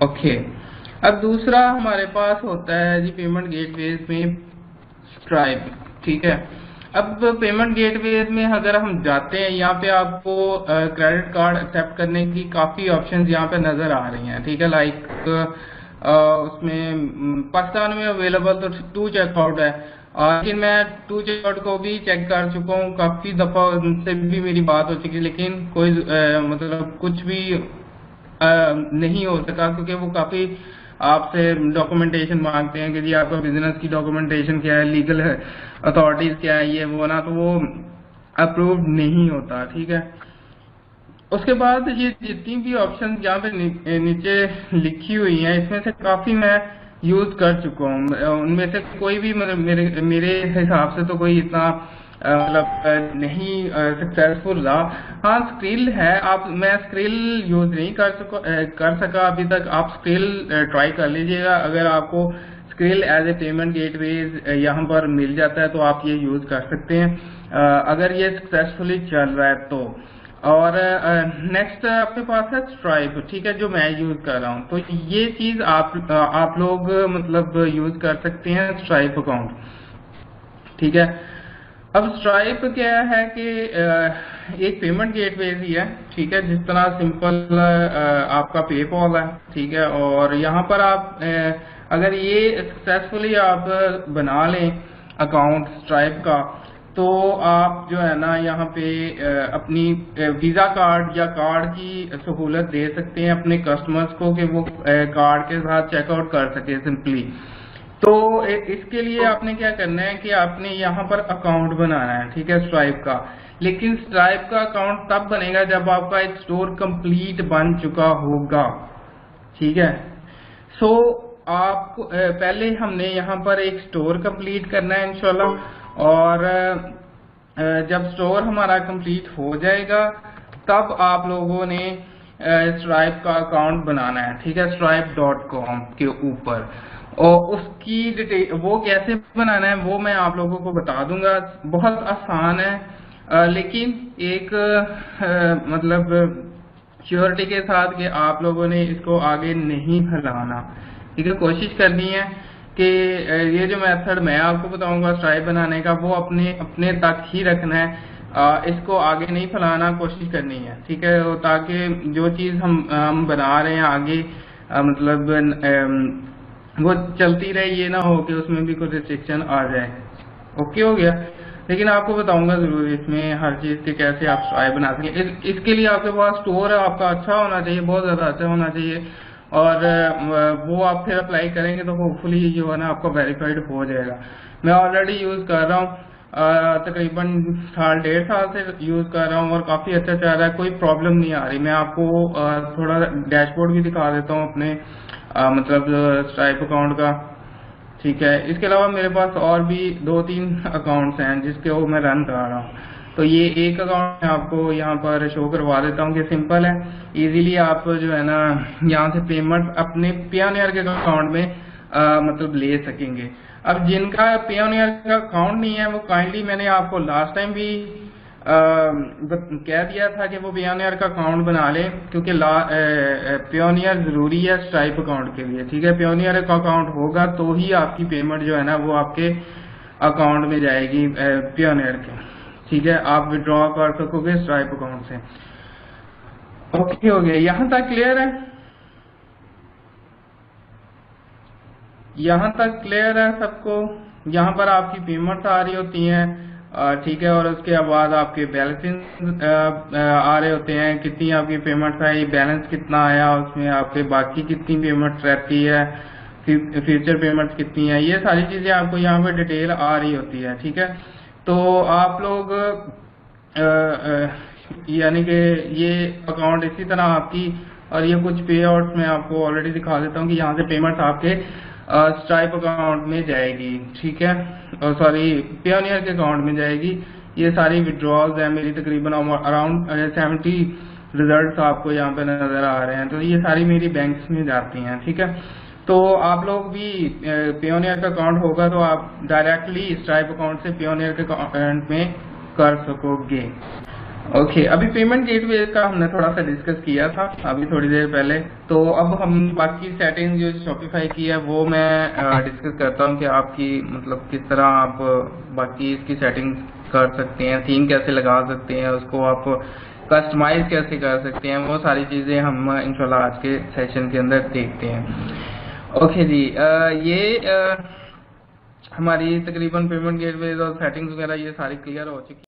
Okay. अब दूसरा हमारे पास होता है जी पेमेंट गेटवेज में स्ट्राइप ठीक है? अब पेमेंट गेटवेज में अगर हम जाते हैं यहाँ पे आपको क्रेडिट कार्ड एक्सेप्ट करने की काफ़ी ऑप्शंस यहाँ पे नज़र आ रही हैं ठीक है? लाइक उसमें पाकिस्तान में अवेलेबल तो टू चेकआउट है लेकिन मैं टू चेकआउट को भी चेक कर चुका हूँ। काफ़ी दफ़ा उनसे भी मेरी बात हो चुकी है लेकिन कोई आ, मतलब कुछ भी नहीं हो सका क्योंकि वो काफ़ी आपसे डॉक्यूमेंटेशन मांगते हैं कि जी आपका बिज़नेस की डॉक्यूमेंटेशन क्या है लीगल अथॉरिटीज क्या है, ये वो ना तो वो अप्रूव नहीं होता, ठीक है? उसके बाद ये जितनी भी ऑप्शन यहाँ पे नीचे लिखी हुई हैं, इसमें से काफ़ी मैं यूज़ कर चुका हूँ। उनमें से कोई भी मेरे मेरे हिसाब से तो कोई इतना मतलब नहीं सक्सेसफुल रहा। हाँ स्क्रिल है, आप, मैं स्क्रिल यूज़ नहीं कर सको कर सका अभी तक। आप स्क्रिल ट्राई कर लीजिएगा। अगर आपको Skrill as a payment gateways यहाँ पर मिल जाता है तो आप ये यूज़ कर सकते हैं। अगर ये सक्सेसफुली चल रहा है तो। और नेक्स्ट आपके पास है स्ट्राइप ठीक है, जो मैं यूज़ कर रहा हूँ। तो ये चीज़ आप आप लोग मतलब यूज़ कर सकते हैं स्ट्राइप अकाउंट ठीक है? अब स्ट्राइप क्या है कि एक पेमेंट गेटवे ही है, ठीक है, जिस तरह सिंपल आपका पेपॉल है, ठीक है, और यहाँ पर आप अगर ये सक्सेसफुली आप बना लें अकाउंट स्ट्राइप का तो आप जो है ना यहाँ पे अपनी वीज़ा कार्ड या कार्ड की सहूलत दे सकते हैं अपने कस्टमर्स को कि वो कार्ड के साथ चेकआउट कर सके सिंपली तो इसके लिए आपने क्या करना है कि आपने यहाँ पर अकाउंट बनाना है, ठीक है स्ट्राइप का। लेकिन स्ट्राइप का अकाउंट तब बनेगा जब आपका एक स्टोर कंप्लीट बन चुका होगा, ठीक है? सो आप पहले हमने यहाँ पर एक स्टोर कंप्लीट करना है इनशाला और जब स्टोर हमारा कंप्लीट हो जाएगा, तब आप लोगों ने स्ट्राइप का अकाउंट बनाना है, ठीक है स्ट्राइप डॉट कॉम के ऊपर। और उसकी डिटेल वो कैसे बनाना है वो मैं आप लोगों को बता दूँगा। बहुत आसान है। आ, लेकिन एक आ, मतलब श्योरिटी के साथ कि आप लोगों ने इसको आगे नहीं फैलाना। ठीक है कोशिश करनी है कि ये जो मेथड मैं आपको बताऊँगा स्ट्राइप बनाने का वो अपने अपने तक ही रखना है। आ, इसको आगे नहीं फैलाना कोशिश करनी है। ठीक है ताकि जो चीज़ हम हम बना रहे हैं आगे आ, मतलब वो चलती रहे ये ना हो कि उसमें भी कोई रिस्ट्रिक्शन आ जाए। ओके हो गया। लेकिन आपको बताऊँगा ज़रूर इसमें हर चीज़ के कैसे आप स्ट्राइप बना सकें। इस, इसके लिए आपके पास स्टोर आपका अच्छा होना चाहिए बहुत ज़्यादा अच्छा होना चाहिए। और वो आप फिर अप्लाई करेंगे तो होपफुली जो है ना आपका वेरीफाइड हो जाएगा। मैं ऑलरेडी यूज़ कर रहा हूँ। तकरीबन साल, डेढ़ साल से यूज़ कर रहा हूँ और काफ़ी अच्छा चल रहा है। कोई प्रॉब्लम नहीं आ रही। मैं आपको थोड़ा डैशबोर्ड भी दिखा देता हूँ अपने मतलब स्ट्राइप अकाउंट का। ठीक है। इसके अलावा मेरे पास और भी दो तीन अकाउंट्स हैं जिसके वो मैं रन करा रहा हूँ। तो ये एक अकाउंट मैं आपको यहाँ पर शो करवा देता हूँ कि सिंपल है। इजीली आप जो है ना, यहाँ से पेमेंट अपने पियोनियर के अकाउंट में आ, मतलब ले सकेंगे। अब जिनका पियोनियर का अकाउंट नहीं है वो काइंडली मैंने आपको लास्ट टाइम भी कह दिया था कि वो पियोनियर का अकाउंट बना ले क्योंकि पियोनियर ज़रूरी है स्ट्राइप अकाउंट के लिए ठीक है? पियोनियर का अकाउंट होगा तो ही आपकी पेमेंट जो है ना वो आपके अकाउंट में जाएगी पियोनियर के ठीक है? आप विड्रॉ कर सकोगे स्ट्राइप अकाउंट से। ओके हो गया। यहाँ तक क्लियर है? यहाँ तक क्लियर है सबको। यहाँ पर आपकी पेमेंट आ रही होती हैं। ठीक है, और उसके बाद आपके बैलेंसिंग आ रहे होते हैं। कितनी आपकी पेमेंट आई बैलेंस कितना आया, उसमें आपके बाकी कितनी पेमेंट रहती है फ्यूचर पेमेंट कितनी है। ये सारी चीज़ें आपको यहाँ पे डिटेल आ रही होती है, ठीक है? तो आप लोग यानी कि ये अकाउंट इसी तरह आपकी, और ये कुछ पे आउट में आपको ऑलरेडी दिखा देता हूँ कि यहाँ से पेमेंट आपके स्ट्राइप अकाउंट में जाएगी, ठीक है? सॉरी पियोनियर के अकाउंट में जाएगी। ये सारी विड्रॉल्स है, मेरी तकरीबन अराउंड सेवेंटी रिज़ल्ट आपको यहाँ पे नज़र आ रहे हैं। तो ये सारी मेरी बैंक्स में जाती हैं, ठीक है? तो आप लोग भी पियोनियर का अकाउंट होगा तो आप डायरेक्टली स्ट्राइप अकाउंट से पियोनियर के अकाउंट में कर सकोगे। ओके okay, अभी पेमेंट गेटवे का हमने थोड़ा सा डिस्कस किया था अभी थोड़ी देर पहले। तो अब हम बाकी सेटिंग जो शॉपिफाई की है वो मैं डिस्कस करता हूँ कि आपकी मतलब किस तरह आप बाकी इसकी सेटिंग कर सकते हैं थीम कैसे लगा सकते हैं उसको आप कस्टमाइज कैसे कर सकते हैं वो सारी चीज़ें हम इंशाल्लाह आज के सेशन के अंदर देखते हैं। ओके okay जी आ, ये आ, हमारी तकरीबन पेमेंट गेटवे और सेटिंग्स वगैरह ये सारी क्लियर हो चुकी